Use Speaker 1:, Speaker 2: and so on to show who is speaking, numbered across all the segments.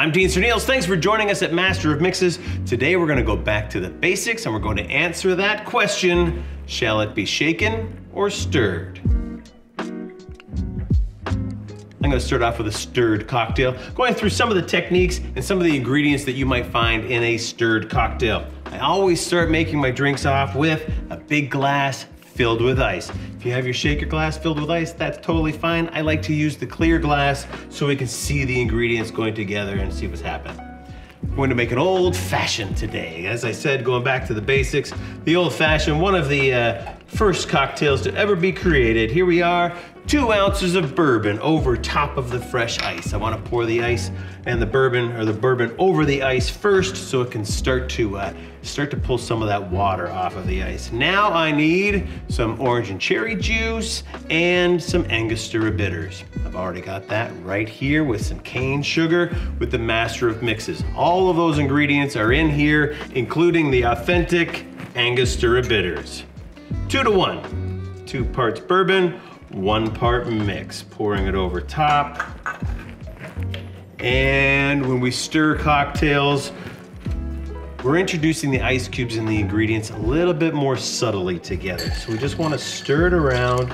Speaker 1: I'm Dean Serneels. Thanks for joining us at Master of Mixes. Today we're going to go back to the basics and we're going to answer that question Shall it be shaken or stirred? I'm gonna start off with a stirred cocktail, going through some of the techniques and some of the ingredients that you might find in a stirred cocktail. I always start making my drinks off with a big glass filled with ice. If you have your shaker glass filled with ice, that's totally fine. I like to use the clear glass so we can see the ingredients going together and see what's happening. We're going to make an old fashioned today. As I said, going back to the basics, the old fashioned, one of the uh, first cocktails to ever be created. Here we are, two ounces of bourbon over top of the fresh ice. I want to pour the ice and the bourbon or the bourbon over the ice first so it can start to uh, start to pull some of that water off of the ice. Now I need some orange and cherry juice and some Angostura bitters. I've already got that right here with some cane sugar with the master of mixes. All of those ingredients are in here, including the authentic Angostura bitters. Two to one, two parts bourbon, one part mix, pouring it over top. And when we stir cocktails, we're introducing the ice cubes and the ingredients a little bit more subtly together. So we just wanna stir it around.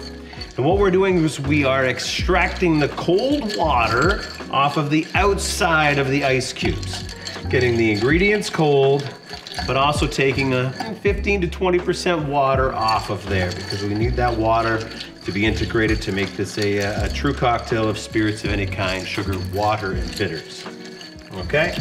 Speaker 1: And what we're doing is we are extracting the cold water off of the outside of the ice cubes. Getting the ingredients cold, but also taking a 15 to 20% water off of there because we need that water to be integrated to make this a, uh, a, true cocktail of spirits of any kind, sugar, water, and bitters. Okay?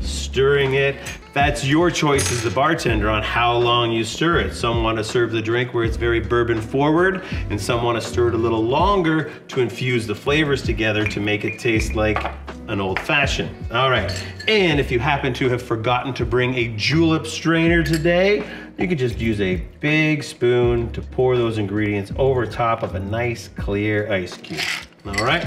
Speaker 1: stirring it. That's your choice as the bartender on how long you stir it. Some want to serve the drink where it's very bourbon forward, and some want to stir it a little longer to infuse the flavors together to make it taste like an old fashioned. All right, and if you happen to have forgotten to bring a julep strainer today, you could just use a big spoon to pour those ingredients over top of a nice clear ice cube. All right.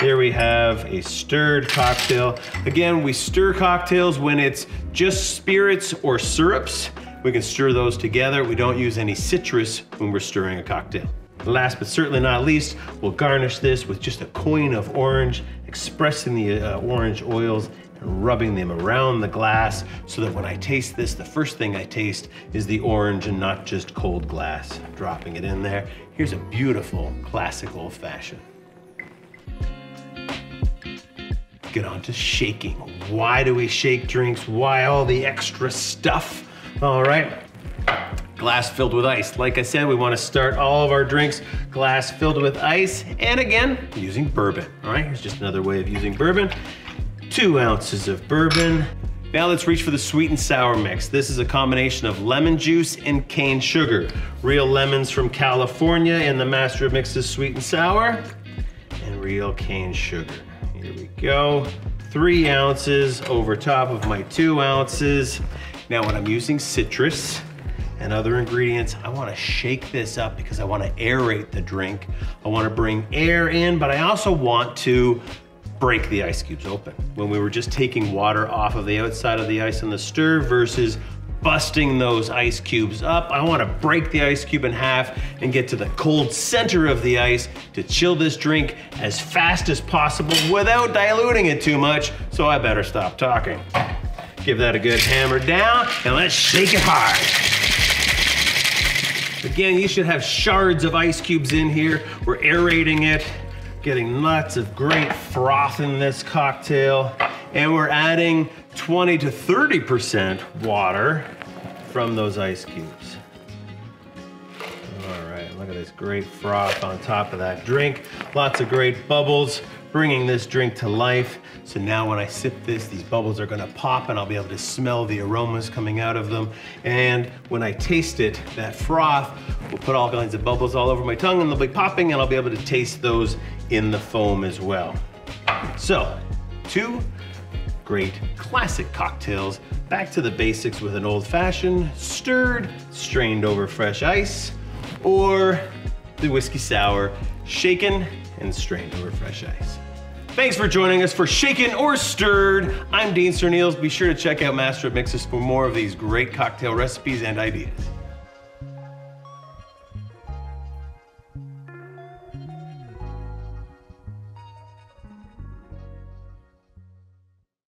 Speaker 1: Here we have a stirred cocktail. Again, we stir cocktails when it's just spirits or syrups. We can stir those together. We don't use any citrus when we're stirring a cocktail. Last but certainly not least, we'll garnish this with just a coin of orange, expressing the uh, orange oils and rubbing them around the glass so that when I taste this, the first thing I taste is the orange and not just cold glass. Dropping it in there. Here's a beautiful classic old fashioned. get on to shaking. Why do we shake drinks? Why all the extra stuff? All right. Glass filled with ice. Like I said, we want to start all of our drinks glass filled with ice. And again, using bourbon. All right, here's just another way of using bourbon. Two ounces of bourbon. Now let's reach for the sweet and sour mix. This is a combination of lemon juice and cane sugar. Real lemons from California in the Master of Mixes sweet and sour, and real cane sugar. Here we go. Three ounces over top of my two ounces. Now when I'm using citrus and other ingredients, I wanna shake this up because I wanna aerate the drink. I wanna bring air in, but I also want to break the ice cubes open. When we were just taking water off of the outside of the ice in the stir versus busting those ice cubes up. I wanna break the ice cube in half and get to the cold center of the ice to chill this drink as fast as possible without diluting it too much, so I better stop talking. Give that a good hammer down and let's shake it hard. Again, you should have shards of ice cubes in here. We're aerating it, getting lots of great froth in this cocktail. And we're adding 20 to 30% water from those ice cubes. All right, look at this great froth on top of that drink. Lots of great bubbles, bringing this drink to life. So now when I sip this, these bubbles are gonna pop and I'll be able to smell the aromas coming out of them. And when I taste it, that froth will put all kinds of bubbles all over my tongue and they'll be popping and I'll be able to taste those in the foam as well. So, two great classic cocktails. Back to the basics with an old fashioned, stirred, strained over fresh ice, or the whiskey sour, shaken and strained over fresh ice. Thanks for joining us for Shaken or Stirred. I'm Dean Serneels. Be sure to check out Master of Mixes for more of these great cocktail recipes and ideas.